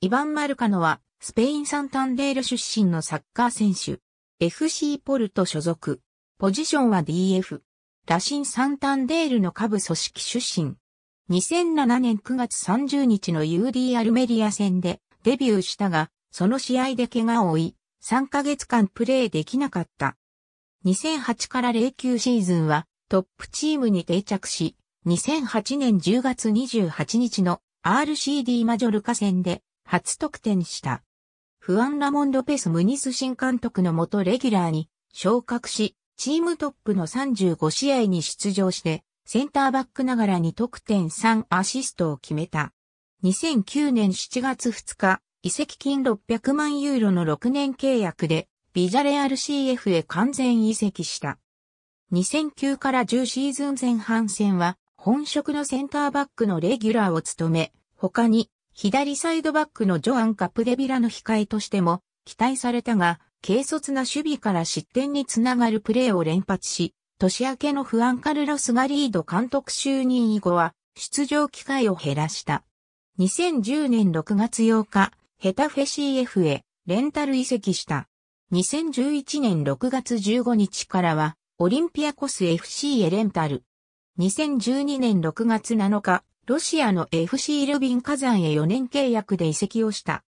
イバン・マルカノは、スペイン・サンタンデール出身のサッカー選手。FC ポルト所属。ポジションは DF。ラシン・サンタンデールの下部組織出身。2007年9月30日の UD アルメリア戦でデビューしたが、その試合で怪我を負い、3ヶ月間プレーできなかった。2008から09シーズンはトップチームに定着し、2008年10月28日の RCD マジョルカ戦で初得点した。フアン・ラモン・ロペス・ムニス新監督の元レギュラーに昇格し、チームトップの35試合に出場してセンターバックながらに得点3アシストを決めた。2009年7月2日、移籍金600万ユーロの6年契約で、ビジャレアル CF へ完全移籍した。2009から10シーズン前半戦は、本職のセンターバックのレギュラーを務め、他に、左サイドバックのジョアン・カプデビラの控えとしても、期待されたが、軽率な守備から失点につながるプレーを連発し、年明けのフアンカルロスガリード監督就任以後は出場機会を減らした。2010年6月8日、ヘタフェ CF へレンタル移籍した。2011年6月15日からはオリンピアコス FC へレンタル。2012年6月7日、ロシアの FC ルビン火山へ4年契約で移籍をした。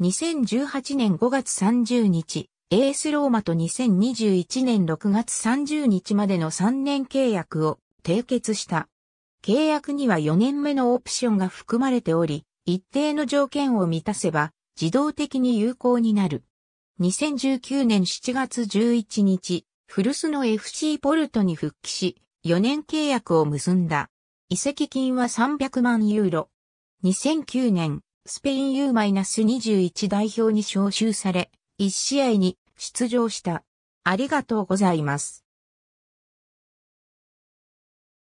2018年5月30日、エースローマと2021年6月30日までの3年契約を締結した。契約には4年目のオプションが含まれており、一定の条件を満たせば自動的に有効になる。2019年7月11日、古巣の FC ポルトに復帰し、4年契約を結んだ。移籍金は300万ユーロ。2009年、スペイン U-21 代表に招集され、1試合に出場した。ありがとうございます。